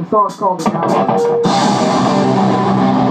The song's called The Tower.